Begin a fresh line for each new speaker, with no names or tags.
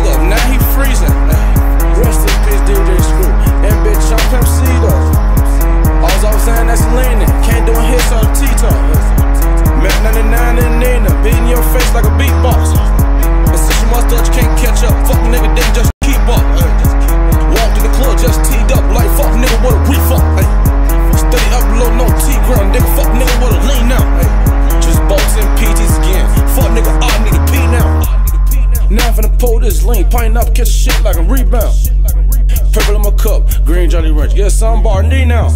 wake up, now he freezing. Rest Pull this link, point up, catch shit like a rebound. Purple in my cup, green Johnny Ranch. Yes, I'm Barney now.